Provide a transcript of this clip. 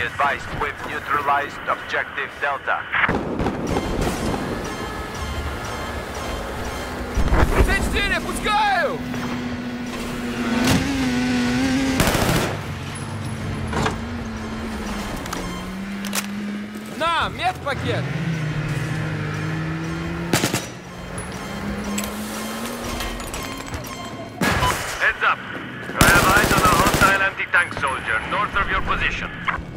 Be advised, we've neutralized objective Delta. Сечение, пускаю! На, медпакет! Heads up. I have eyes on a hostile anti-tank soldier north of your position.